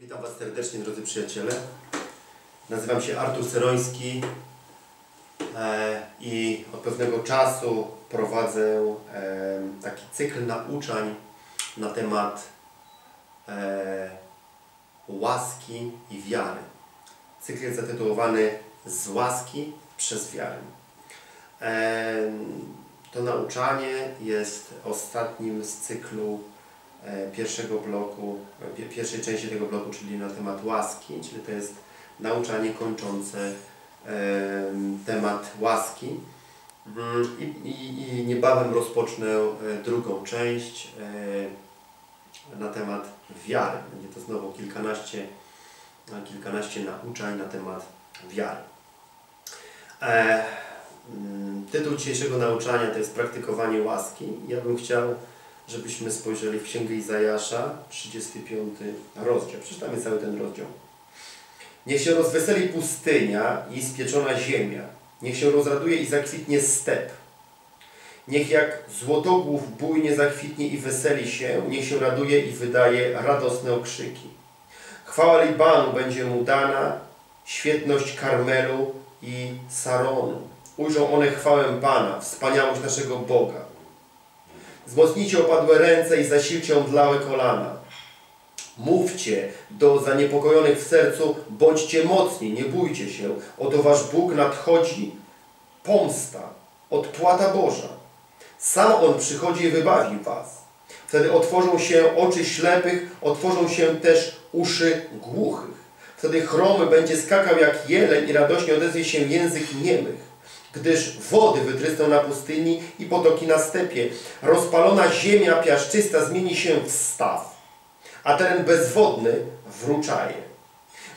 Witam Was serdecznie, drodzy przyjaciele. Nazywam się Artur Seroński e, i od pewnego czasu prowadzę e, taki cykl nauczań na temat e, łaski i wiary. Cykl jest zatytułowany Z łaski przez wiarę. To nauczanie jest ostatnim z cyklu pierwszego bloku, e, pi- pierwszej części tego bloku, czyli na temat łaski, czyli to jest nauczanie kończące e, temat łaski. Mm, I, i, I niebawem rozpocznę e, drugą część e, na temat wiary. Będzie to znowu kilkanaście, e, kilkanaście nauczań na temat wiary. E, mm, tytuł dzisiejszego nauczania to jest praktykowanie łaski. Ja bym chciał, żebyśmy spojrzeli w Księgę Izajasza, 35 rozdział. Przeczytamy cały ten rozdział. Niech się rozweseli pustynia i spieczona ziemia. Niech się rozraduje i zakwitnie step. Niech jak złotogłów bujnie zakwitnie i weseli się, niech się raduje i wydaje radosne okrzyki. Chwała Libanu będzie mu dana, świetność Karmelu i Saronu. Ujrzą one chwałę Pana, wspaniałość naszego Boga. Wzmocnijcie opadłe ręce i zasilcie omdlałe kolana. Mówcie do zaniepokojonych w sercu, bądźcie mocni, nie bójcie się. Oto wasz Bóg nadchodzi, pomsta, odpłata Boża. Sam On przychodzi i wybawi was. Wtedy otworzą się oczy ślepych, otworzą się też uszy głuchych. Wtedy chromy będzie skakał jak jeleń i radośnie odezwie się język niemych. Gdyż wody wytrysną na pustyni i potoki na stepie. Rozpalona ziemia piaszczysta zmieni się w staw a teren bezwodny w ruczaje.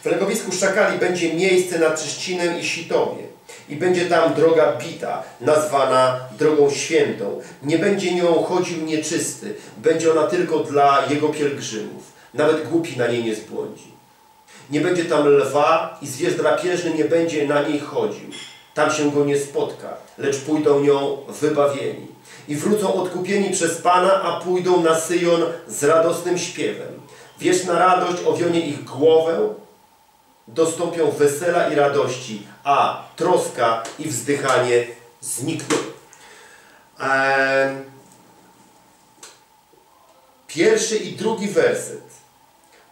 W legowisku szakali będzie miejsce na Czyścinę i Sitowie i będzie tam droga bita, nazwana drogą świętą. Nie będzie nią chodził nieczysty, będzie ona tylko dla jego pielgrzymów. Nawet głupi na niej nie zbłądzi. Nie będzie tam lwa i zwierz drapieżny nie będzie na niej chodził. Tam się go nie spotka, lecz pójdą nią wybawieni. I wrócą odkupieni przez Pana, a pójdą na Syjon z radosnym śpiewem. Wieczna radość owionie ich głowę, dostąpią wesela i radości, a troska i wzdychanie znikną. Em, Pierwszy i drugi werset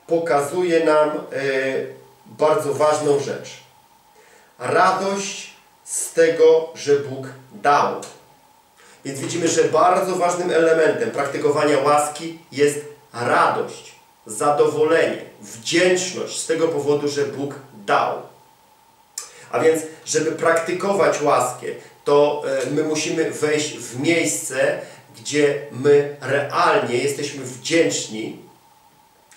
pokazuje nam e, bardzo ważną rzecz. Radość z tego, że Bóg dał. Więc widzimy, że bardzo ważnym elementem praktykowania łaski jest radość, zadowolenie, wdzięczność z tego powodu, że Bóg dał. A więc, żeby praktykować łaskę, to e, my musimy wejść w miejsce, gdzie my realnie jesteśmy wdzięczni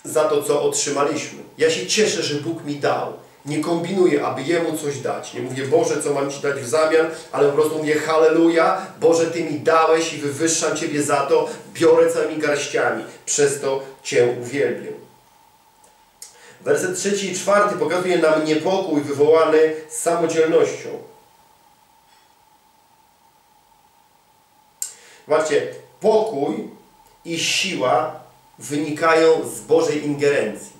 za to, co otrzymaliśmy. Ja się cieszę, że Bóg mi dał. Nie kombinuję, aby Jemu coś dać. Nie mówię, Boże, co mam Ci dać w zamian, ale po prostu mówię, halleluja, Boże, Ty mi dałeś i wywyższam Ciebie za to, biorę całymi garściami, przez to Cię uwielbię. Werset trzeci i czwarty pokazuje nam niepokój wywołany samodzielnością. Zobaczcie, pokój i siła wynikają z Bożej ingerencji,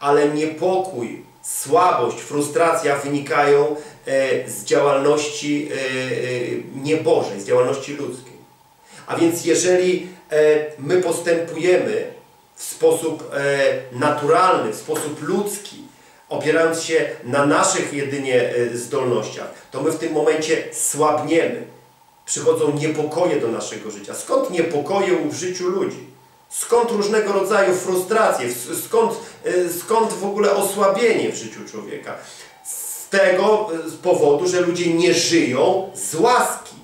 ale niepokój, słabość, frustracja wynikają e, z działalności e, e, niebożej, z działalności ludzkiej. A więc jeżeli my postępujemy w sposób naturalny, w sposób ludzki, opierając się na naszych jedynie zdolnościach, to my w tym momencie słabniemy. Przychodzą niepokoje do naszego życia. Skąd niepokoje w życiu ludzi? Skąd różnego rodzaju frustracje? Skąd, e, skąd w ogóle osłabienie w życiu człowieka? Z tego e, z powodu, że ludzie nie żyją z łaski.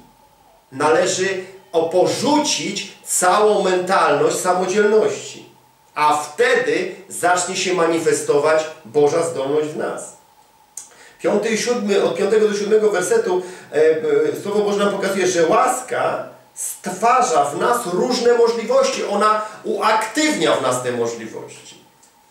Należy porzucić całą mentalność samodzielności. A wtedy zacznie się manifestować Boża zdolność w nas. Piąty i siódmy, od piątego do siódmego wersetu e, e, Słowo Boże nam pokazuje, że łaska stwarza w nas różne możliwości. Ona uaktywnia w nas te możliwości.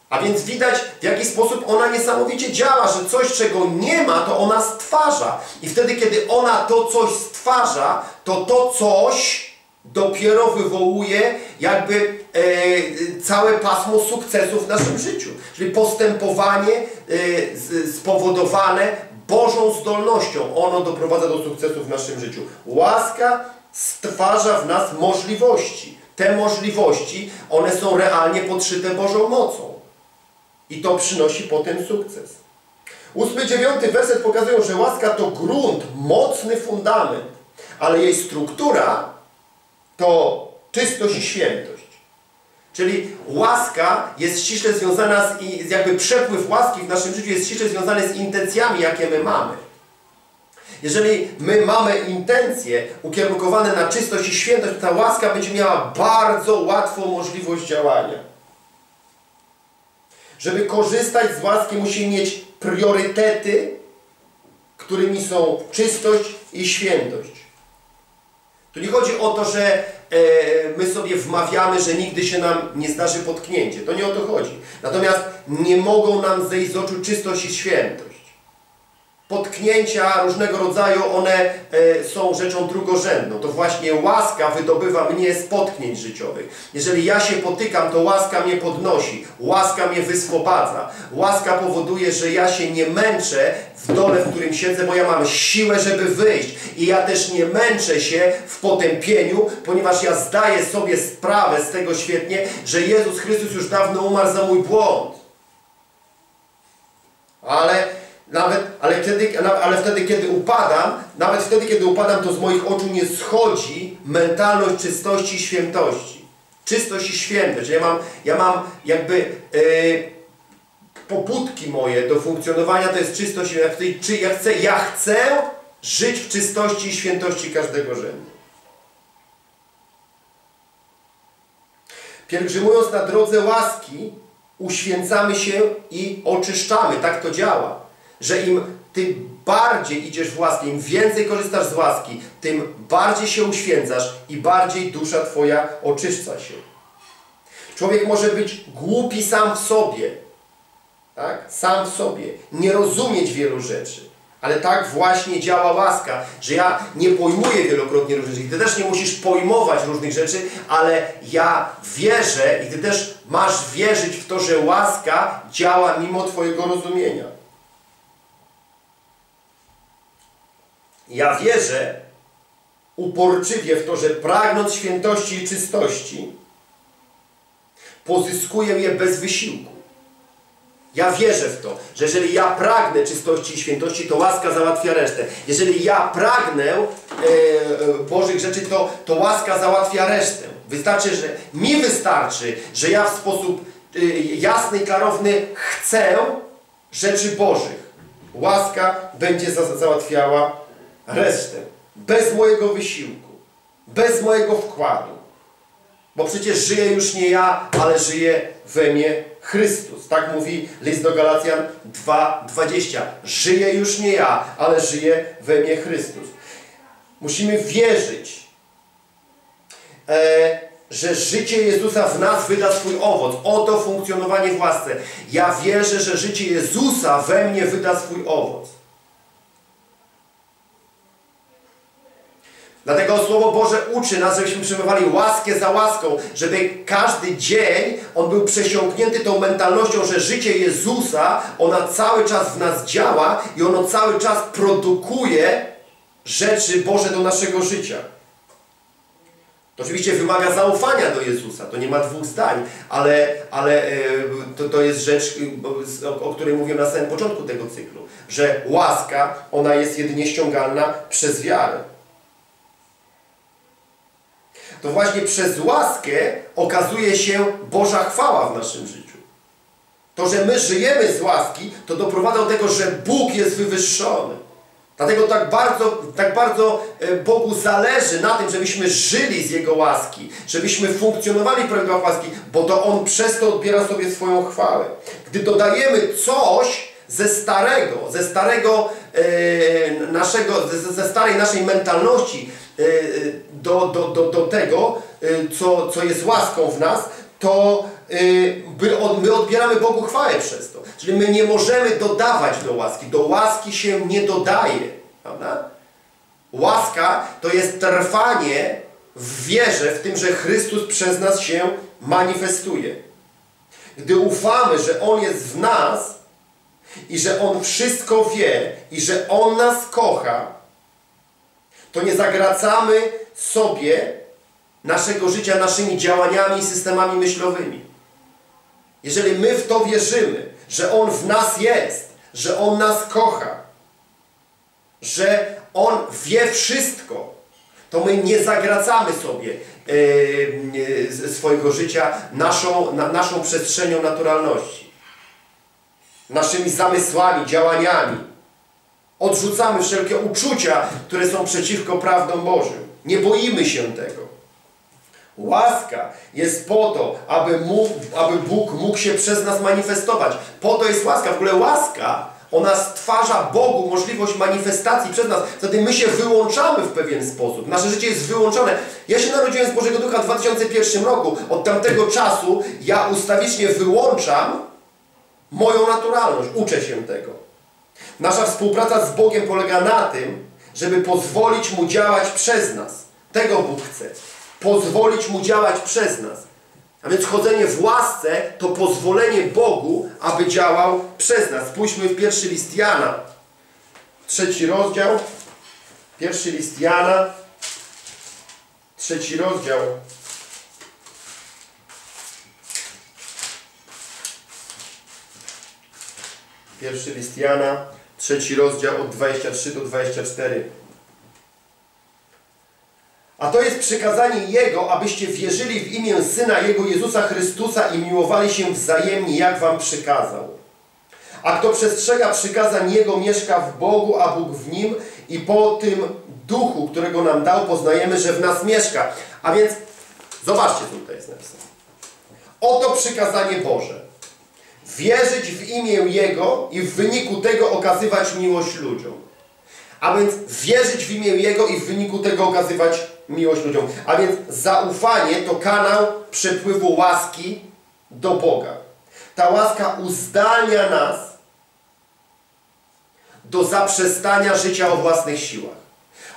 A więc widać, w jaki sposób ona niesamowicie działa, że coś, czego nie ma, to ona stwarza. I wtedy, kiedy ona to coś stwarza, to to coś dopiero wywołuje jakby e, całe pasmo sukcesów w naszym życiu. Czyli postępowanie e, z, spowodowane Bożą zdolnością. Ono doprowadza do sukcesu w naszym życiu. Łaska stwarza w nas możliwości. Te możliwości, one są realnie podszyte Bożą mocą. I to przynosi potem sukces. Ósmy, dziewiąty werset pokazują, że łaska to grunt, mocny fundament, ale jej struktura to czystość i świętość. Czyli łaska jest ściśle związana z, jakby przepływ łaski w naszym życiu jest ściśle związany z intencjami, jakie my mamy. Jeżeli my mamy intencje ukierunkowane na czystość i świętość, to ta łaska będzie miała bardzo łatwą możliwość działania. Żeby korzystać z łaski, musimy mieć priorytety, którymi są czystość i świętość. Tu nie chodzi o to, że e, my sobie wmawiamy, że nigdy się nam nie zdarzy potknięcie. To nie o to chodzi. Natomiast nie mogą nam zejść z oczu czystość i świętość potknięcia różnego rodzaju, one e, są rzeczą drugorzędną. To właśnie łaska wydobywa mnie z potknięć życiowych. Jeżeli ja się potykam, to łaska mnie podnosi, łaska mnie wyswobadza. Łaska powoduje, że ja się nie męczę w dole, w którym siedzę, bo ja mam siłę, żeby wyjść. I ja też nie męczę się w potępieniu, ponieważ ja zdaję sobie sprawę z tego świetnie, że Jezus Chrystus już dawno umarł za mój błąd. Ale nawet, ale, ale wtedy, kiedy upadam, nawet wtedy, kiedy upadam, to z moich oczu nie schodzi mentalność czystości i świętości. Czystość i świętość. Ja mam, ja mam jakby yy, pobudki moje do funkcjonowania, to jest czystość i. Czy ja chcę, ja chcę żyć w czystości i świętości każdego rzędu. Pielgrzymując na drodze łaski, uświęcamy się i oczyszczamy. Tak to działa że im tym bardziej idziesz w łaskę, im więcej korzystasz z łaski, tym bardziej się uświęcasz i bardziej dusza Twoja oczyszcza się. Człowiek może być głupi sam w sobie, tak? sam w sobie, nie rozumieć wielu rzeczy. Ale tak właśnie działa łaska, że ja nie pojmuję wielokrotnie różnych rzeczy. Ty też nie musisz pojmować różnych rzeczy, ale ja wierzę i Ty też masz wierzyć w to, że łaska działa mimo Twojego rozumienia. Ja wierzę uporczywie w to, że pragnąc świętości i czystości, pozyskuję je bez wysiłku. Ja wierzę w to, że jeżeli ja pragnę czystości i świętości, to łaska załatwia resztę. Jeżeli ja pragnę e, e, Bożych rzeczy, to, to łaska załatwia resztę. Wystarczy, że mi wystarczy, że ja w sposób e, jasny i klarowny chcę rzeczy Bożych. Łaska będzie za, załatwiała resztę. Bez mojego wysiłku. Bez mojego wkładu. Bo przecież żyję już nie ja, ale żyje we mnie Chrystus. Tak mówi list do Galacjan 2:20. Żyję już nie ja, ale żyje we mnie Chrystus. Musimy wierzyć, e, że życie Jezusa w nas wyda swój owoc. Oto funkcjonowanie w łasce. Ja wierzę, że życie Jezusa we mnie wyda swój owoc. Dlatego Słowo Boże uczy nas, żebyśmy przyjmowali łaskę za łaską, żeby każdy dzień on był przesiąknięty tą mentalnością, że życie Jezusa, ona cały czas w nas działa i ono cały czas produkuje rzeczy Boże do naszego życia. To oczywiście wymaga zaufania do Jezusa, to nie ma dwóch zdań, ale, ale e, to, to jest rzecz, o, o której mówiłem na samym początku tego cyklu, że łaska, ona jest jedynie ściągalna przez wiarę to właśnie przez łaskę okazuje się Boża chwała w naszym życiu. To, że my żyjemy z łaski, to doprowadza do tego, że Bóg jest wywyższony. Dlatego tak bardzo, tak bardzo e, Bogu zależy na tym, żebyśmy żyli z Jego łaski, żebyśmy funkcjonowali w prawidłach łaski, bo to On przez to odbiera sobie swoją chwałę. Gdy dodajemy coś ze starego, ze starego e, naszego, ze, ze starej naszej mentalności, do, do, do, do tego, e, co, co jest łaską w nas, to e, my odbieramy Bogu chwałę przez to. Czyli my nie możemy dodawać do łaski. Do łaski się nie dodaje. Prawda? Łaska to jest trwanie w wierze w tym, że Chrystus przez nas się manifestuje. Gdy ufamy, że On jest w nas i że On wszystko wie i że On nas kocha, to nie zagracamy sobie naszego życia naszymi działaniami i systemami myślowymi. Jeżeli my w to wierzymy, że On w nas jest, że On nas kocha, że On wie wszystko, to my nie zagracamy sobie yy, swojego życia naszą, na, naszą przestrzenią naturalności, naszymi zamysłami, działaniami. Odrzucamy wszelkie uczucia, które są przeciwko prawdom Bożym. Nie boimy się tego. Łaska jest po to, aby, mógł, aby Bóg mógł się przez nas manifestować. Po to jest łaska. W ogóle łaska, ona stwarza Bogu możliwość manifestacji przez nas. Wtedy my się wyłączamy w pewien sposób. Nasze życie jest wyłączone. Ja się narodziłem z Bożego Ducha w 2001 roku. Od tamtego czasu ja ustawicznie wyłączam moją naturalność. Uczę się tego. Nasza współpraca z Bogiem polega na tym, żeby pozwolić Mu działać przez nas. Tego Bóg chce pozwolić Mu działać przez nas. A więc chodzenie w łasce to pozwolenie Bogu, aby działał przez nas. Spójrzmy w pierwszy list Jana, trzeci rozdział. Pierwszy list Jana, trzeci rozdział. Pierwszy list Jana, trzeci rozdział od 23 do 24. A to jest przykazanie Jego, abyście wierzyli w imię Syna Jego Jezusa Chrystusa i miłowali się wzajemnie, jak Wam przykazał. A kto przestrzega przykazań Jego, mieszka w Bogu, a Bóg w Nim i po tym Duchu, którego nam dał, poznajemy, że w nas mieszka. A więc zobaczcie, co tutaj jest napisane. Oto przykazanie Boże. Wierzyć w imię Jego i w wyniku tego okazywać miłość ludziom. A więc wierzyć w imię Jego i w wyniku tego okazywać miłość ludziom. A więc zaufanie to kanał przepływu łaski do Boga. Ta łaska uzdalnia nas do zaprzestania życia o własnych siłach.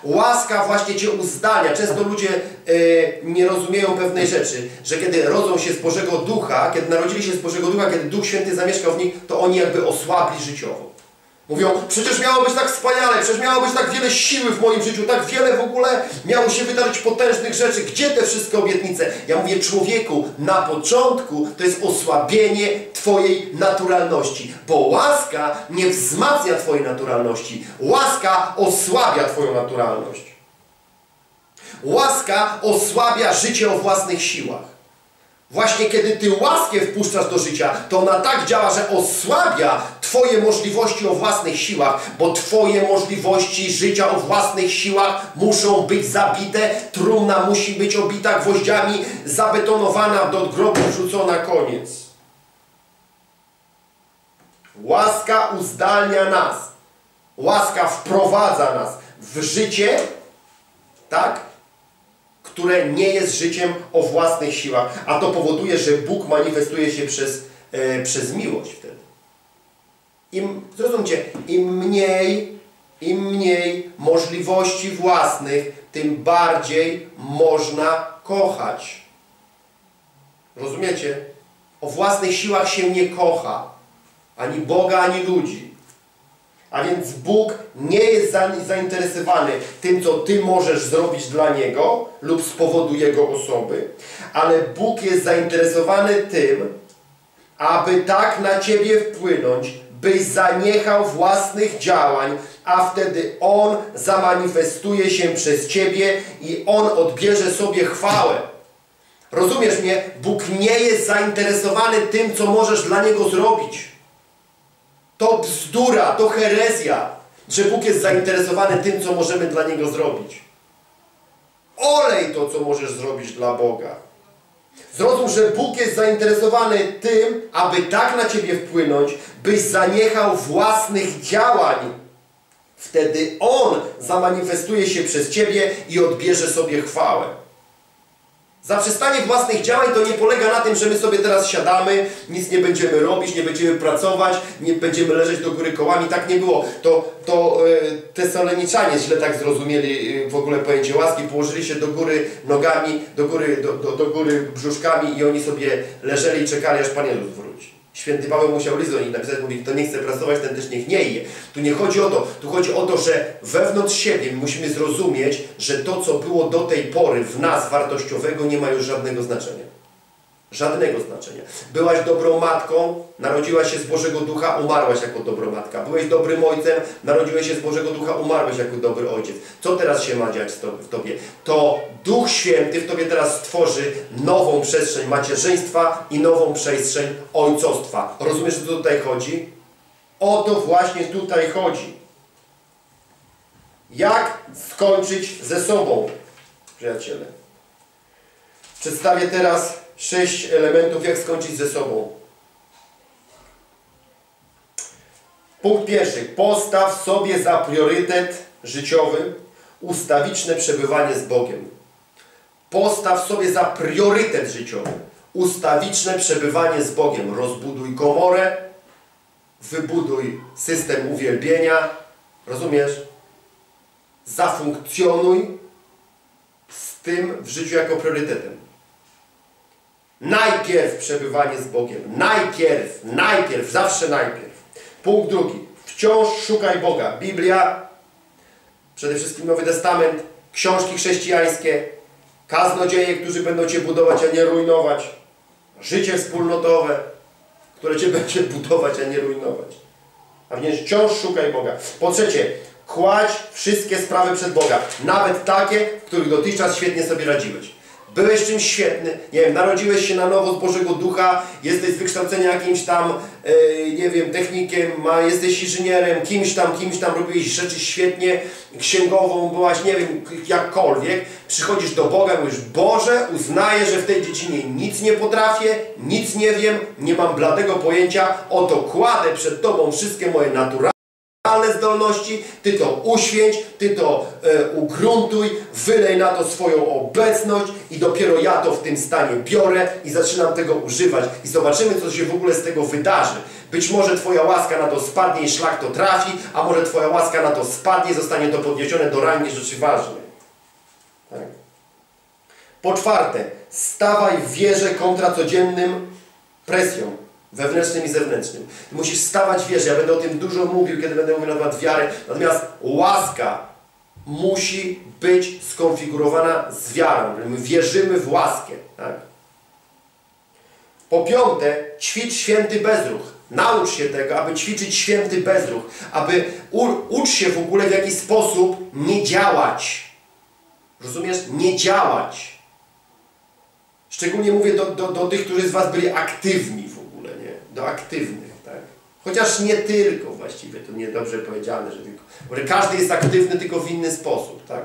Łaska właśnie Cię uzdalnia. Często ludzie y, nie rozumieją pewnej rzeczy, że kiedy rodzą się z Bożego Ducha, kiedy narodzili się z Bożego Ducha, kiedy Duch Święty zamieszkał w nich, to oni jakby osłabli życiowo. Mówią, przecież miało być tak wspaniale, przecież miało być tak wiele siły w moim życiu, tak wiele w ogóle miało się wydarzyć potężnych rzeczy. Gdzie te wszystkie obietnice? Ja mówię, człowieku, na początku to jest osłabienie Twojej naturalności, bo łaska nie wzmacnia Twojej naturalności. Łaska osłabia Twoją naturalność. Łaska osłabia życie o własnych siłach. Właśnie kiedy Ty łaskę wpuszczasz do życia, to ona tak działa, że osłabia Twoje możliwości o własnych siłach, bo Twoje możliwości życia o własnych siłach muszą być zabite, trumna musi być obita gwoździami, zabetonowana, do grobu wrzucona, koniec. Łaska uzdalnia nas. Łaska wprowadza nas w życie, tak? Które nie jest życiem o własnych siłach, a to powoduje, że Bóg manifestuje się przez, e, przez miłość wtedy. Im, zrozumcie, im mniej, im mniej możliwości własnych, tym bardziej można kochać. Rozumiecie? O własnych siłach się nie kocha. Ani Boga, ani ludzi. A więc Bóg nie jest zainteresowany tym, co Ty możesz zrobić dla Niego lub z powodu Jego osoby, ale Bóg jest zainteresowany tym, aby tak na Ciebie wpłynąć, byś zaniechał własnych działań, a wtedy On zamanifestuje się przez Ciebie i On odbierze sobie chwałę. Rozumiesz mnie? Bóg nie jest zainteresowany tym, co możesz dla Niego zrobić. To bzdura, to herezja, że Bóg jest zainteresowany tym, co możemy dla Niego zrobić. Olej to, co możesz zrobić dla Boga. Zrozum, że Bóg jest zainteresowany tym, aby tak na Ciebie wpłynąć, byś zaniechał własnych działań. Wtedy On zamanifestuje się przez Ciebie i odbierze sobie chwałę. Zaprzestanie własnych działań to nie polega na tym, że my sobie teraz siadamy, nic nie będziemy robić, nie będziemy pracować, nie będziemy leżeć do góry kołami. Tak nie było. To, to e, tesaloniczanie źle tak zrozumieli e, w ogóle pojęcie łaski. Położyli się do góry nogami, do góry, do, do, do góry brzuszkami i oni sobie leżeli i czekali, aż Pan Jezus wróci. Święty Paweł musiał list do nich napisać, mówi, kto nie chce pracować, ten też niech nie je. Tu nie chodzi o to, tu chodzi o to, że wewnątrz siebie musimy zrozumieć, że to, co było do tej pory w nas wartościowego, nie ma już żadnego znaczenia. Żadnego znaczenia. Byłaś dobrą matką, narodziłaś się z Bożego Ducha, umarłaś jako dobromatka. Byłeś dobrym ojcem, narodziłeś się z Bożego Ducha, umarłeś jako dobry ojciec. Co teraz się ma dziać w Tobie? To Duch Święty w Tobie teraz stworzy nową przestrzeń macierzyństwa i nową przestrzeń ojcostwa. Rozumiesz, co tutaj chodzi? O to właśnie tutaj chodzi. Jak skończyć ze sobą, przyjaciele? Przedstawię teraz sześć elementów, jak skończyć ze sobą. Punkt pierwszy. Postaw sobie za priorytet życiowy ustawiczne przebywanie z Bogiem. Postaw sobie za priorytet życiowy ustawiczne przebywanie z Bogiem. Rozbuduj komorę, wybuduj system uwielbienia. Rozumiesz? Zafunkcjonuj z tym w życiu jako priorytetem. Najpierw przebywanie z Bogiem. Najpierw, najpierw, zawsze najpierw. Punkt drugi. Wciąż szukaj Boga. Biblia, przede wszystkim Nowy Testament, książki chrześcijańskie, kaznodzieje, którzy będą Cię budować, a nie rujnować. Życie wspólnotowe, które Cię będzie budować, a nie rujnować. A więc wciąż szukaj Boga. Po trzecie, kładź wszystkie sprawy przed Boga. Nawet takie, w których dotychczas świetnie sobie radziłeś. Byłeś czymś świetny, nie wiem, narodziłeś się na nowo z Bożego Ducha, jesteś z wykształcenia jakimś tam, yy, nie wiem, technikiem, ma, jesteś inżynierem, kimś tam, kimś tam, robiłeś rzeczy świetnie, księgową byłaś, nie wiem, jakkolwiek, przychodzisz do Boga, mówisz, Boże, uznaję, że w tej dziedzinie nic nie potrafię, nic nie wiem, nie mam bladego pojęcia, oto kładę przed Tobą wszystkie moje naturalne zdolności, Ty to uświęć, Ty to e, ugruntuj, wylej na to swoją obecność i dopiero ja to w tym stanie biorę i zaczynam tego używać i zobaczymy, co się w ogóle z tego wydarzy. Być może Twoja łaska na to spadnie i szlak to trafi, a może Twoja łaska na to spadnie zostanie to podniesione do rangi rzeczy ważnej. Tak? Po czwarte, stawaj w wierze kontra codziennym presją wewnętrznym i zewnętrznym. musisz stawać wierze. Ja będę o tym dużo mówił, kiedy będę mówił na temat wiary. Natomiast łaska musi być skonfigurowana z wiarą. My wierzymy w łaskę. Tak? Po piąte, ćwicz święty bezruch. Naucz się tego, aby ćwiczyć święty bezruch. Aby ucz się w ogóle w jakiś sposób nie działać. Rozumiesz? Nie działać. Szczególnie mówię do, do, do tych, którzy z Was byli aktywni do aktywnych, tak? Chociaż nie tylko właściwie, to niedobrze powiedziane, że tylko, że każdy jest aktywny tylko w inny sposób, tak?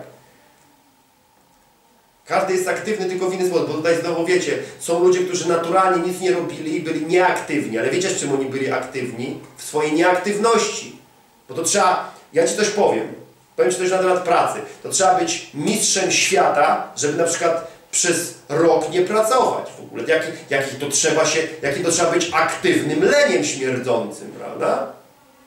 Każdy jest aktywny tylko w inny sposób, bo tutaj znowu wiecie, są ludzie, którzy naturalnie nic nie robili i byli nieaktywni, ale wiecie z czym oni byli aktywni? W swojej nieaktywności. Bo to trzeba, ja Ci coś powiem, powiem Ci coś na temat pracy, to trzeba być mistrzem świata, żeby na przykład przez rok nie pracować w ogóle. Jaki, jaki, to trzeba się, to trzeba być aktywnym leniem śmierdzącym, prawda?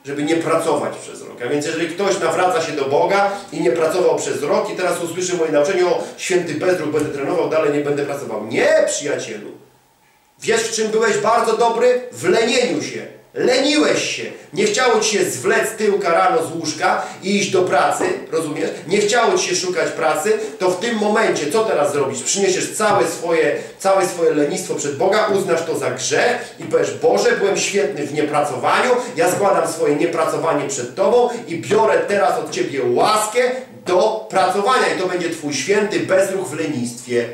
Żeby nie pracować przez rok. A więc jeżeli ktoś nawraca się do Boga i nie pracował przez rok i teraz usłyszy moje nauczenie o święty bezruch, będę trenował, dalej nie będę pracował. Nie, przyjacielu. Wiesz w czym byłeś bardzo dobry? W lenieniu się. Leniłeś się. Nie chciało Ci się zwlec tyłka rano z łóżka i iść do pracy, rozumiesz? Nie chciało Ci się szukać pracy, to w tym momencie co teraz zrobisz? Przyniesiesz całe swoje, całe swoje lenistwo przed Boga, uznasz to za grzech i powiesz, Boże, byłem świetny w niepracowaniu, ja składam swoje niepracowanie przed Tobą i biorę teraz od Ciebie łaskę do pracowania i to będzie Twój święty bezruch w lenistwie.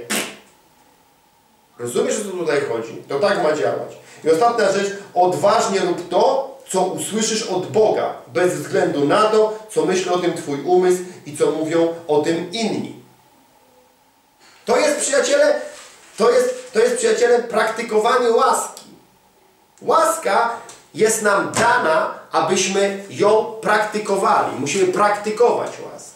Rozumiesz, o co tutaj chodzi? To tak ma działać. I ostatnia rzecz, odważnie rób to, co usłyszysz od Boga, bez względu na to, co myśli o tym Twój umysł i co mówią o tym inni. To jest, przyjaciele, to jest, to jest, przyjaciele, praktykowanie łaski. Łaska jest nam dana, abyśmy ją praktykowali. Musimy praktykować łaskę.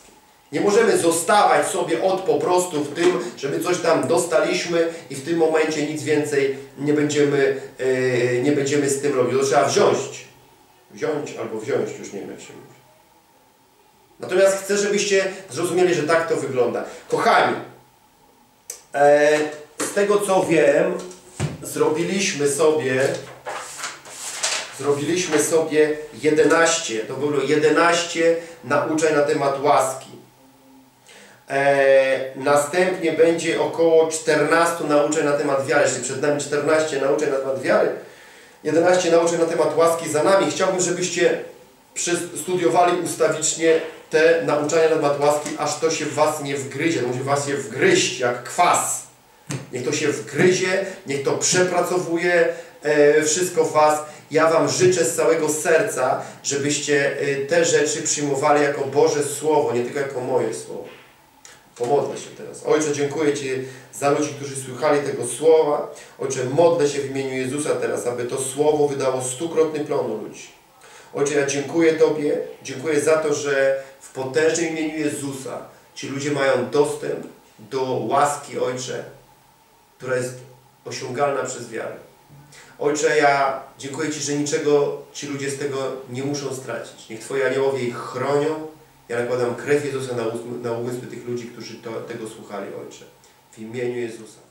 Nie możemy zostawać sobie od po prostu w tym, żeby coś tam dostaliśmy i w tym momencie nic więcej nie będziemy, yy, nie będziemy z tym robić. To trzeba wziąć. Wziąć albo wziąć, już nie wiem jak się mówi. Natomiast chcę, żebyście zrozumieli, że tak to wygląda. Kochani, e, z tego co wiem, zrobiliśmy sobie zrobiliśmy sobie 11, to było 11 nauczeń na temat łaski. E, następnie będzie około 14 nauczeń na temat wiary, czyli przed nami 14 nauczeń na temat wiary, 11 nauczeń na temat łaski za nami. Chciałbym, żebyście studiowali ustawicznie te nauczania na temat łaski, aż to się w Was nie wgryzie. Musi Was się wgryźć jak kwas. Niech to się wgryzie, niech to przepracowuje e, wszystko w Was. Ja Wam życzę z całego serca, żebyście e, te rzeczy przyjmowali jako Boże Słowo, nie tylko jako moje Słowo. Pomodlę się teraz. Ojcze, dziękuję Ci za ludzi, którzy słuchali tego słowa. Ojcze, modlę się w imieniu Jezusa teraz, aby to słowo wydało stukrotny plon u ludzi. Ojcze, ja dziękuję Tobie, dziękuję za to, że w potężnym imieniu Jezusa ci ludzie mają dostęp do łaski, Ojcze, która jest osiągalna przez wiarę. Ojcze, ja dziękuję Ci, że niczego ci ludzie z tego nie muszą stracić. Niech Twoje aniołowie ich chronią. Ja nakładam krew Jezusa na, na umysły tych ludzi, którzy to, tego słuchali, Ojcze. W imieniu Jezusa.